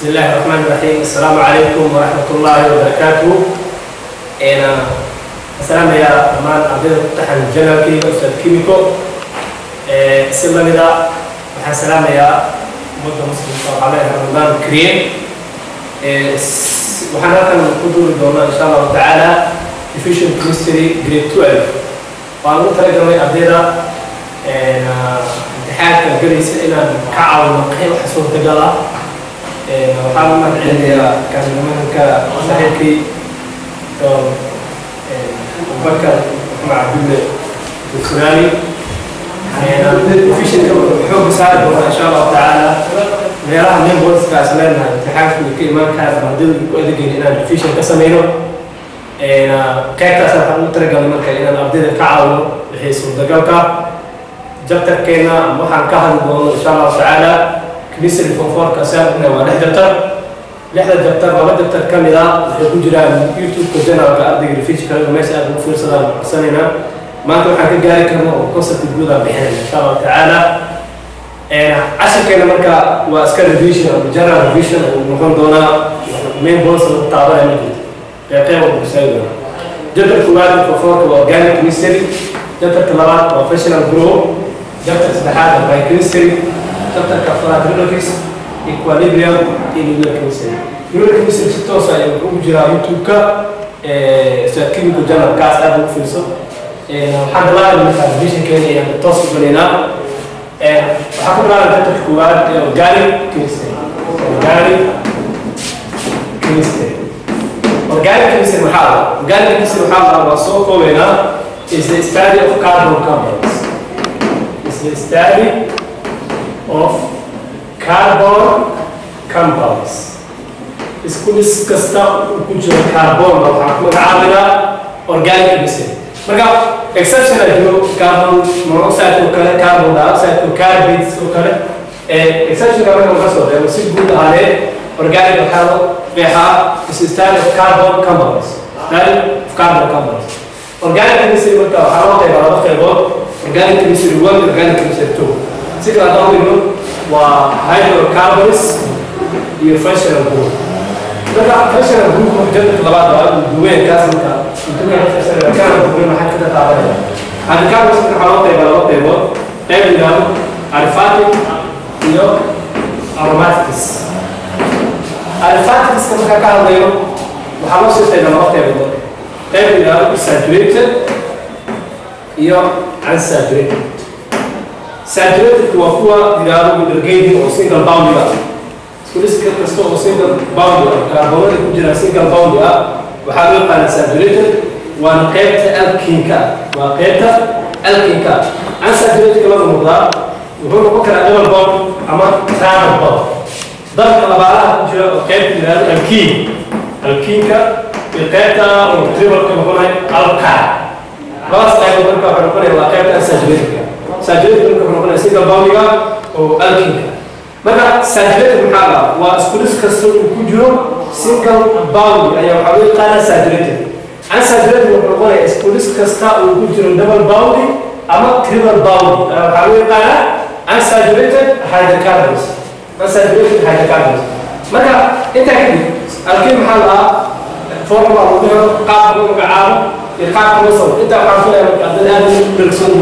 بسم الله الرحمن الرحيم السلام عليكم ورحمة الله وبركاته أنا السلام يا أمان عبد الفتاح الجنرال أستاذ كيميكو سلم إذا waxaan salaamayaa ummadda muslimka oo caleyha ramadaan kariim waxaan halkan ku duuri doonaa insha allahu tacaala division chemistry grade 12 waan ugu talagalnay ardayda imtixaanka gelaysa inaan ka caawino qayb wax suurtagal ah waxaan u mahadcelinayaa kaanimahanka saaxiibkii dr abubakar maxmed cabdulle dukuraani fishinka xooga saari doona insha allahu tacaala meelaha membolska is leenahay imtixaanku ka imaan kara ardaydu ku adegayn inaan fishin ka sameyno qaybtaas waxaan ugu talagalnay marka inaan ardayda ka caawino wixii suurtagalka jabtarkeena waxaan ka hadli doono insha allahu tacaala chemistry fonforka saarna waa lix jabtar lixda jabtar laba jabtar ka mid ah waxay ku jiraan youtube-ka janalka ardayga refishka meesha aad ugu fiirsadaan codsanaynaa maanta waxaan ka gaari karna oo concept guud aan bixinayna insha allahu tacaala casharkeena marka waa iska revision ama general revision uu noqon doonaa. Main balls lagu taabanaya ma jirto. Qeyqeyb uu kusaagi doonaa jabtarka koowaad fonforka waa organic chemistry jabtarka labaad waa functional grow. Jabtarka saddexaad waa biochemistry jabtarka afraad relatives equilibrium iyo nuclear chemistry si toos ah ayuu ugu jiraa youtube-ka ustaad chemical journal kaas aad ugu fiirso waxaan bilaabi markaa revisionkeena ayaan toos u galaynaa waxaan ku bilaabi jabtarka koowaad ee organic chemistry organic chemistry organic chemistry maxaa la organic chemistry waxaa la waa soo koobeynaa is the study of carbon compounds. Is the study of carbon compounds isku dhis kasta uu ku jiro carbon ba waxaan ku magacaabinaa organic chemistry marka exceptional jiro carbon monoxide oo kale carbon dioxide oo carbonates oo kale. Exceptionka marka laga soo reebo si guud ahaaneed organic waxaa loo qeexaa is study of carbon compounds study of carbon compounds organic chemistry marka waxaa loo qeybaa laba qeybood organic chemistry one organic chemistry two si kala haddaan dhigno waa hydrocarbons iyo functional group marka functional group marka jadalka labaad waa duween kaas marka duween maxaa ka taabanaya hydrocarbons marka waxaa loo qeybaa laba qeybood qeyb yidhaahdo aliphatic iyo aromatics aliphaticska markaa ka hadlayo waxaa loo sii qeybaa laba qeybood. Qeyb yidhaahdo saturated iyo unsaturated saturated waa kuwa yidhaahdo middlegate oo single bound ah. Iskuliska kasta oo single bound ah kaarboonada ku jira single bound ah waxaa loo yaqaana saturated waana qeybta alkinka waa qeybta alkinka unsaturated lama muuqdaa wuxuu noqon karaa double bound ama triple bound dalka labaalaha ku jira oo qeybta yidhaahdo alkin alkinka iyo qeybta oo tripleka noqonaya alkaa labadaas qaybood marka waxay noqonaya waa qeybta unsaturated saturated marka wuxuu noqonaya single boundiga oo alkinka. Marka saturated maxaa la waa iskulis kasta uu ku jiro single bound ayaa waxaa loo yaqaana saturated unsaturated wuxuu noqonaya iskulis kasta uu ku jiro double bound ama triple bound waxaa loo yaqaana unsaturated hydrocarbons. Unsaturated hydrocarbons. Marka intaa kadib alkin maxaa la ah formula lagu helo qaabka lagu magacaabo iyo qaabka loo sawir intaa waxaan filaya marka ardada aad u dhergsoon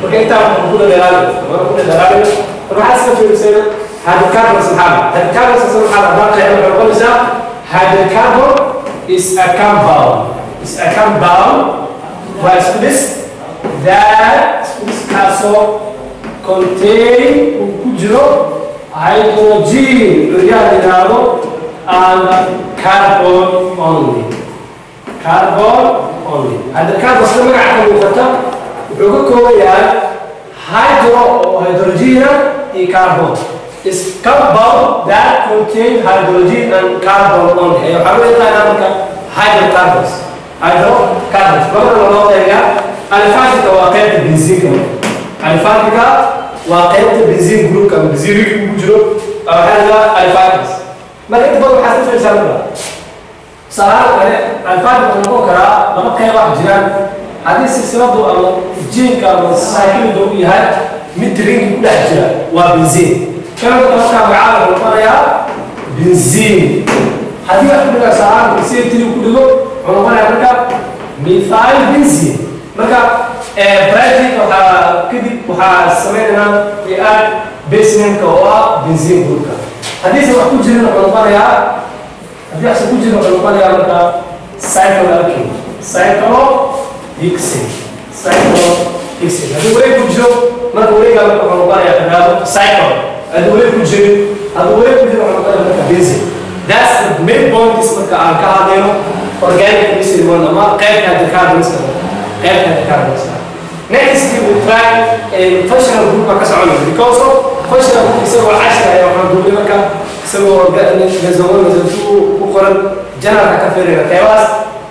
marka intaa waxaan ku dhadheeraanay waan ku dhadheeraanay marka waxaa iska fiirisayna hydrocarbons maxaa hydrocarbons maxaa haddaan qeexo waxay noqonaysaa hydrocarbon is a compound is a compound waa isku dhis that isku dhiskaasoo contain uu ku jiro hydrogen yaa yidhaahdo and carbon only. Carbon only. Hydrocarbons magaca ka muuqata wuxuu ka kooban yahay hydro oo hydrogena iyo carbon. Is compound that contain hydrogen and carbon only waxaa loo yaqaanaa marka hydrocarbons. Hydrocarbons. Labadana loo qeybiyaa alifaatika waa qeybta benziinka marka alifaatika waa qeybta benziin groupka ama benziinka ku jiro. Waxaa la alifatics marka inta badan waxaa ka fiirsan marka salaad kale alifaatika wuxuu noqon karaa laba qeyb wax jiraan haddii silsiladu ama jiinka ama saakiliga u yahay mid ringi ku dhex jira waa benziin kana marka markaa magacaada wuxuu noqonayaa benzene haddii wax ku dhigaa saaraan c three ku dhigo wuxuu noqonayaa marka methyl benzene marka brightink waxaa kadib waxaa sameynaynaa react basementka oo ah benzene groupka haddiise wax ku jirin wuxuu noqonayaa haddii waxse ku jirin wuxuu noqonayaa marka cycloalkane cyclohexane cyclohexane haddii wareeg ku jiro marka wareegaa marka wuxuu noqonayaa kadaado cycle haddii wareeg ku jirin haddii wareeg ku jiro wuxuu noqonayaa marka benzene that's the main points marka aan ka hadlayno organic chemistry one ama qaybta hydrocarbons qaybta hydrocarbons next we try functional group ka socono because of functional group isagoo cashir ayaa waxaan duubay marka isagoo gazawan gazatu ku qoran janalka ka fiirina qeybahaas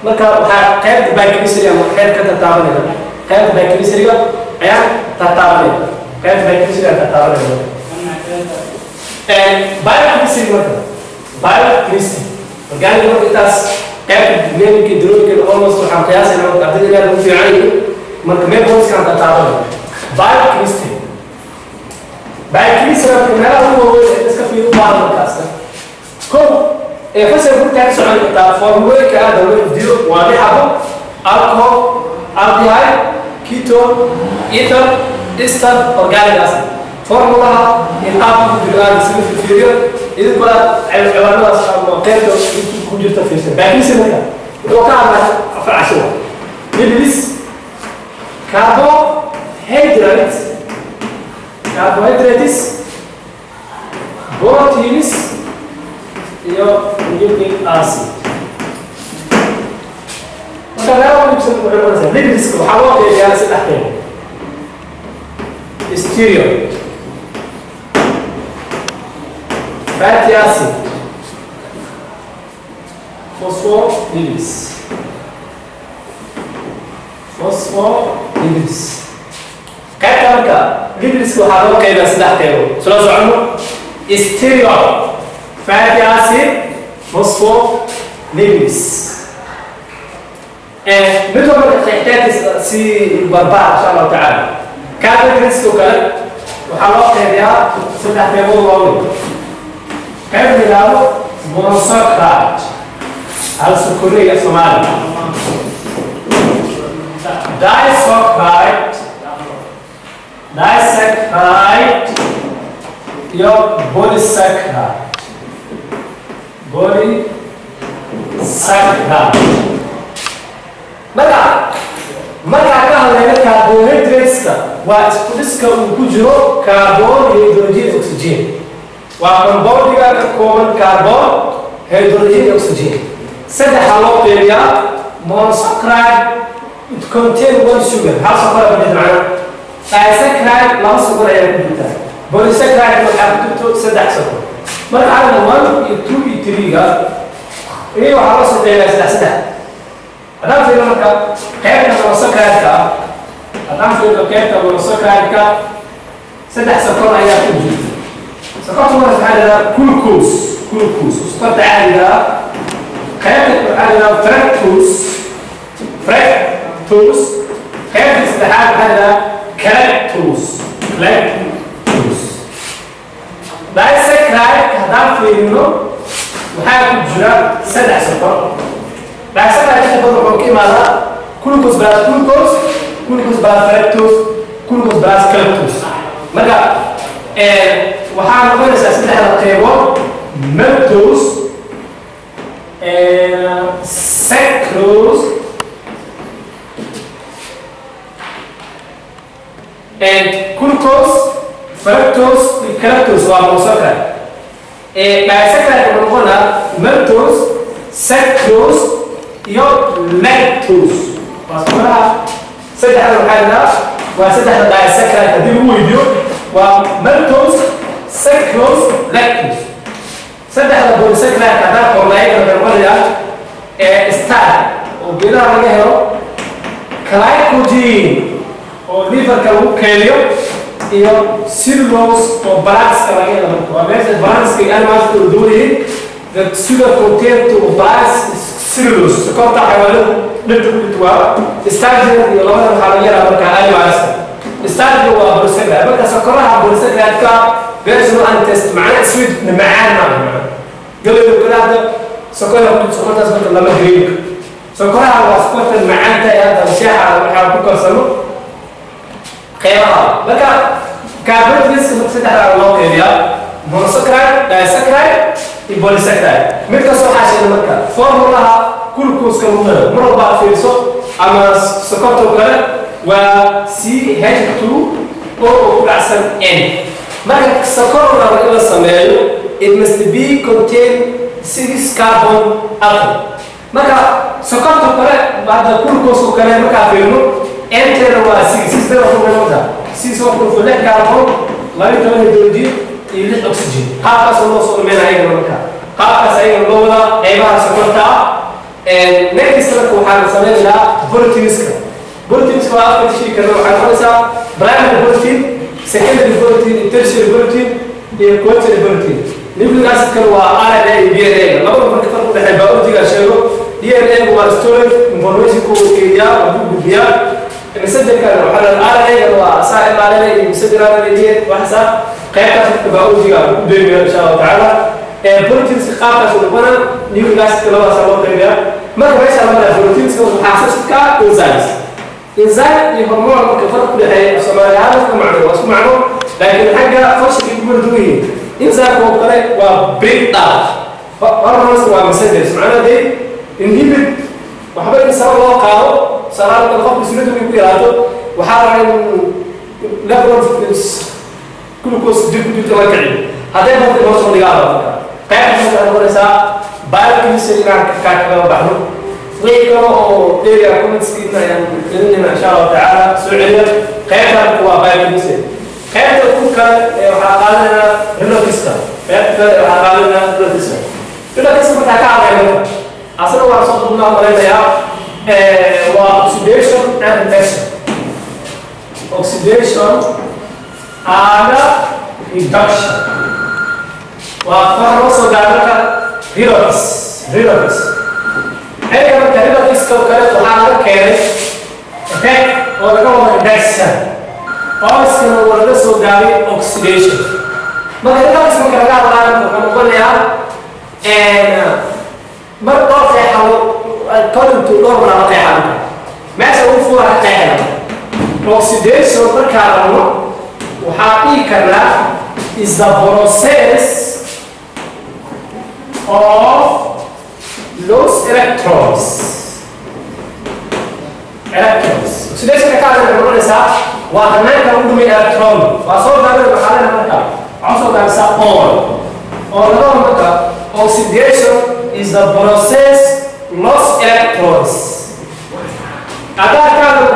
marka waxaa qaybta biochemistry ama qayb ka tataabanayna qaybta biochemistryga ayaan tataabanayna qaybta biochemistry ayaan tataabanayna biochemistry marka. Biochemistry organic marka intaas qaybta dynamic hydrological almost waxaan qiyaasayna marka ardayda inaad ugu fiican yihiin marka meeboyskaan tataabanayna biochemistry biochemistry marka meelaha ugu waaweyn iska fiir u baahan kow ee fasal gurtaa ka socon kartaa formulooyinka ah dawlad diyo waa lix xabo alcohol aldehyde ketone ether ester organic acid formulaha iyo qaabka ku jiro aan isla fiiriyo idinku aad ciwaanadaas ama qaybta ku jirta fiirsan biochemistry marka wuxuu ka hadlaa afar casho bilis carbohydrates carbohydrates proteins nucleic acid marka meelo iibsan wuxuu noqonaysaa lipids waxaa loo qeybiyaa saddex qeyb stereo fatty acid phospholipids phospholipids qaybta marka lipidska waxaa loo qeybiyaa saddex qeybood sula acid phospholipids mid walba qeexitaankiisa si barbaar insha allahu tacaala carbohydrateska kale waxaa loo qeybiyaa saddex qeybood waaweyn qayb la yidhaahdo monosaccharide hal sukuriga soomaaliya disaccharide disaccharide iyo polysaccharide polysaccharide marka markaa ka hadlayna carbohydrateska waa isku dhiska uu ku jiro carbon hydrogen oxygen waa compoundiga ka kooban carbon hydrogen oxygen saddexaa loo qeybiyaa monosaccharide it contain one sugar hal sokora bajid macna disaccharide laba sokor ayaa ku jirta polysaccharide waxaa ku jirto saddex sokor marka anaga one iyo two iyo three-ga iyo waxaa loo soo qeybiyaa saddex saddex. Haddaan fiirno marka qaybta monosaccharide-ka ah haddaan fiirno qaybta monosaccharide-ka saddex sokor ayaa ku jirta sokorta marka waxaa dhahdaa glucose glucose sokorta caadiga ah qaybta waxaa dhahdaa fructose fructose. Qaybta saddexaad waxaa dhahdaa galactose galactose. Disaccharide haddaan fiirino waxaa ku jira saddex sokor inta badan wuxuu ka imaadaa glucose plus glucose glucose plus fructose glucose plus galactose marka waxaa noqonaysaa saddexda qeybood maltose sucrose and glucose fructose iyo galactose waa monosaccharide disaccharide wuxuu noqonaa maltose sucrose iyo lactose waa sokoraha saddexda waxaa yidhaha waa saddexda disaccharide haddii lagu weydiyo waa maltose sucrose lactose saddexda polysaccharide haddaan qornay kala noqonaya ee star oo geedaha laga helo glycogen oo liverka lagu keeliyo iyo cellulose oo balanska laga helo. Waa meesha balanska iyo animalska oo doonayay the sugar content to balance cellulose sokorta xayawaanada dhirta ku dhintwaa starger iyo labada waxaa laga yaraa markaa animalska starger waa polysaccharide marka sokoraha polysaccharide-ka version and test macnaha sweet macaan maaha galayda kale hadda sokorta sokortaas marka lama geeyo sokoraha waa sokorta macaanta ee hadda shaaxa waxaa ku karsano qeybaha marka carbohydrateska marka saddexdaa loo qeybiyaa monosaccharide disaccharide iyo polysaccharide mid kastoo xaashida marka formulaha glucose-ka lagu helo mar walba aad fiiriso ama sokorta kale waa c h2 oo ku dhacsan n. Marka sokorna in la sameeyo it must be contain six carbon atom. Marka sokorta kale hadda glucose kale markaa fiirno n-teeda waa six bee waxu noqonta six waa kulfo lix carbon laba iyo toban hydrogen iyo lix oxygen qaabkaas loo soo dhameynaya ayagana marka qaabkaas ayagana loo wada qeybaha sokorta ah next marka waxaan sameynaynaa proteinska proteinska waa afar shii kale waxaa noqonaysaa primary protein secondary protein tertiary protein iyo quaternary protein nucleic acid kan waa RNA iyo DNA labada marka farq u dhexeeya biologiga sheego DNA waa storage information ku keydiyaa oo ku gudbiyaa messengerkan waxaa la RNA waa saa RNA iyo messenger RNA DNA waxaasa qaybtaas marka biologiga ku deebiya insha Allah taala ee proteins qaabkaas u noqona nucleic acid labadaas loo qeybiyaa marka meesha la mara proteins waxaa asaska enzymes enzyme iyo hormone marka farq u dhexeeya Soomaali ahaan ka macno waa isku macno laakiin xagga functionka ku kala duwan yihiin enzyme oo kale qaado salaadka qofka sunnadu ku yaraato waxaa la in level of glucose jirku jirta la kiciyo hadday marka loo soo dhigaa marka qaybta waxay noqonaysaa biochemistry inaan ka kaga baxno. Wixii kale oo area commentskiina ayaan gelinayna insha allahu tacaala soo celiya qaybtan waa biochemistry qaybta ku kale waxaa qaadanaynaa relatiska qaybta kale waxaa qaadanaynaa relatiska relatiska markaa ka hadlaya marka. Asana waa soo dubnaa malaynayaa waa oxidation and reduction oxidation and reduction waa far loo soo marka relatis relatis xilliga marka relatiska oo kale waxaa laga keenay effect oo laga wada reduction ooskana waa laga soo gaaray oxidation. Marka relatis marka laga hadlaayo wuxuu noqonayaa mar dhowr qeexalo kolintu dhowr mar la qeexalo meesha ugu fuura qeexala oxidation markaa rabno waxaa dhihi karnaa is the process of lost electrons electrons oxidation ka hadla noqonaysaa waa hanaanka u dhumay electron waa soo gaabay maxaalada marka waxaa soo gaabisa on oo oxidation is the process lost electrons haddaan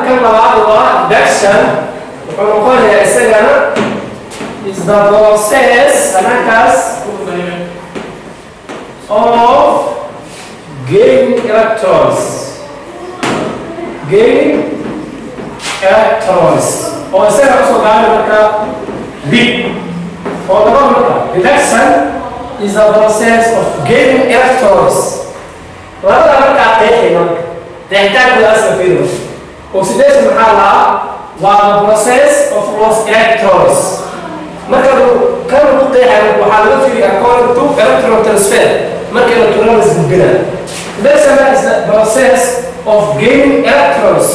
ka labaad oo ah reduction wuxuu noqonayaa isagana is the process hanaankaas of gaining electrons. Gaining electrons. Oo isaga u soo gaabay marka big oo laba marka. Reduction is the process of gaining electrons labada markaa qeexay marka qeexitaankooda aska fiiro oxidation maxaa lahaa waa process of lost electrons marka kan ku qeexay waxaa laga fiiriya according to electron transfer marka electron isgudbina reduction is the process of gaining electrons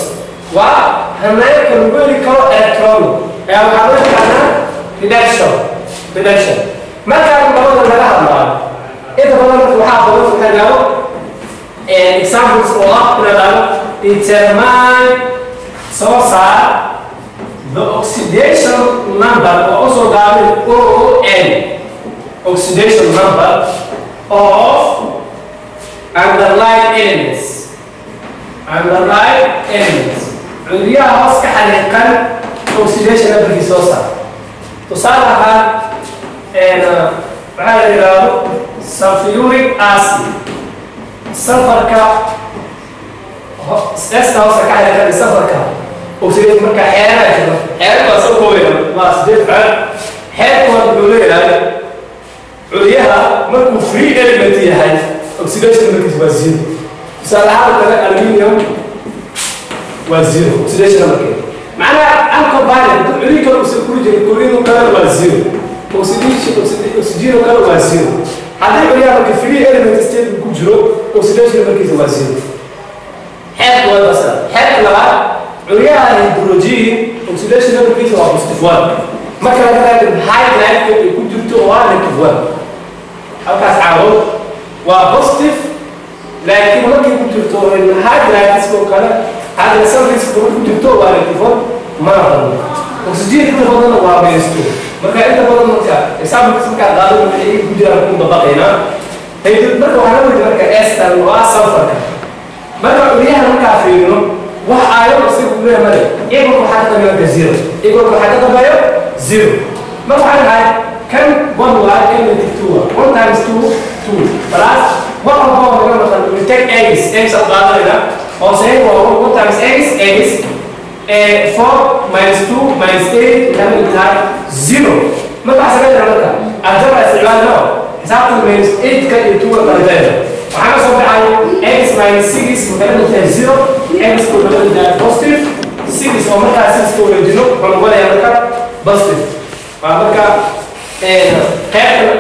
waa hanaanka lagu heli karo electron ayaa waxaa loo yaqaanaa reduction reduction markaan labada laga hadlaayo inta badan waxaa badan waxaa gaabo examples oo ah ina dhahdo determine soo saar the oxidation number oo u soo gaabay o n oxidation number of underlying elements underlying elements cuduryaha hoos ka xariiqan oxidation numberkii soo saar tusaale ahaan waxaa la yidhaahdo sulfuric acid sulfarka esta hoosa ka xiriiran sulfarka oxidation marka xeeraa jiro? Xeerka waa soo koobaya waa sideed xeer. Xeerka waa wuxuu leeyahay curyaha markuu free element yahay oxidation markiis waa zero. Tusaale ahaan kale aluminium waa zero. Oxidation markeed macnaha alcobalin curyi kale usa kuli jira kuryadu kale waa zero. Oxidation waa haddii curyaha marka free element state ku jiro oxidation markiisa waa zero. Xeebta waa basa xeebta labaad curyaha hydrogen oxidation markiisa waa positive one. Marka laga raadin high drive ay ku jirto ah negative one. Halkaas caawo waa positive laakiin markay ku jirto high drive oo kale hadda surface ku jirto waa negative one. Mana badno oxygen inta badan waa beesto marka inta badan marka example marka qaado waxay ku jiraan ku dabaqayna haydid marka waxaa la marka ester oo ah sulfurka marka uriyaha marka fiirino wax aayo isagu leeyahay male iyagu waxaa ka dambeeya zero iyagu waxaa ka dambeeya zero marka waxaa dhahay kan one waa element two one times two two plus one of our laga maqan we take eggs eggs aan qaadanayna oo say waa one times eggs eggs eh, 4 minus 2 minus 8 waxay tahay 0 ma wax saga dara marka aljabar isticmaal no. Xisaabta minus 8 ka iyo 2 ka dara waxaa ka soo baxay x minus 6 magaalada tahay 0 x ku dhammaan tahay positive. 6 oo markaa 6 ka wareejino wuxuu noqonayaa marka positive. Waa marka qeybta